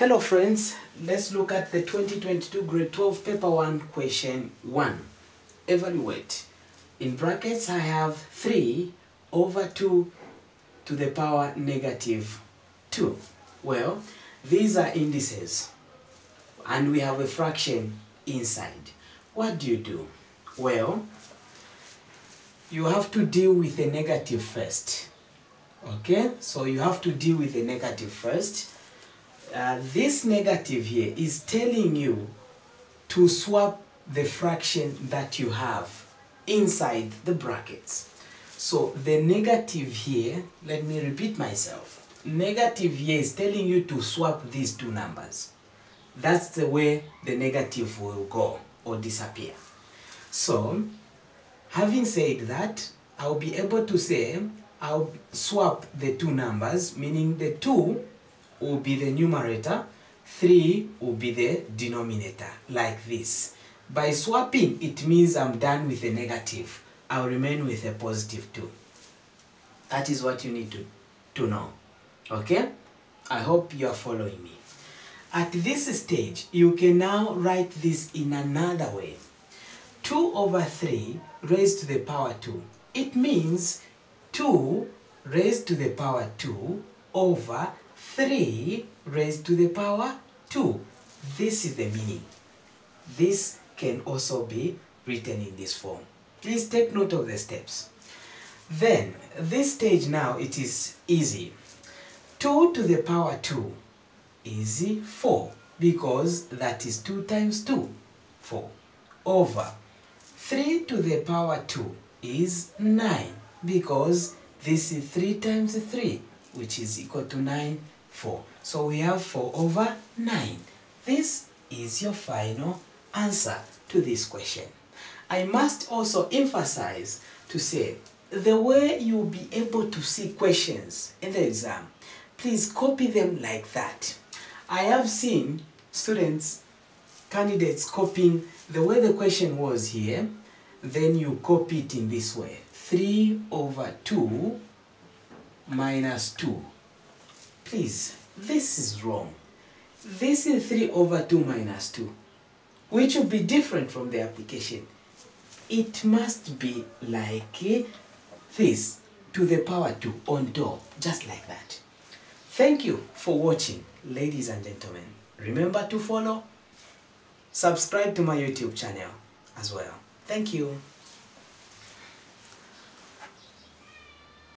Hello friends, let's look at the 2022 grade 12 paper 1 question 1. Evaluate. In brackets I have 3 over 2 to the power negative 2. Well, these are indices and we have a fraction inside. What do you do? Well, you have to deal with the negative first. Okay, so you have to deal with the negative first. Uh, this negative here is telling you to swap the fraction that you have inside the brackets. So the negative here, let me repeat myself. Negative here is telling you to swap these two numbers. That's the way the negative will go or disappear. So, having said that, I'll be able to say I'll swap the two numbers, meaning the 2 will be the numerator, 3 will be the denominator, like this. By swapping, it means I'm done with the negative. I'll remain with a positive 2. That is what you need to, to know. Okay? I hope you are following me. At this stage, you can now write this in another way. 2 over 3 raised to the power 2. It means 2 raised to the power 2 over 3 raised to the power 2. This is the meaning. This can also be written in this form. Please take note of the steps. Then, this stage now, it is easy. 2 to the power 2 is 4 because that is 2 times 2, 4, over 3 to the power 2 is 9 because this is 3 times 3 which is equal to 9, 4. So we have 4 over 9. This is your final answer to this question. I must also emphasize to say the way you'll be able to see questions in the exam, please copy them like that. I have seen students, candidates copying the way the question was here, then you copy it in this way. 3 over 2 minus 2. Please, this is wrong. This is 3 over 2 minus 2, which will be different from the application. It must be like this, to the power 2 on top, just like that. Thank you for watching, ladies and gentlemen. Remember to follow, subscribe to my YouTube channel as well. Thank you.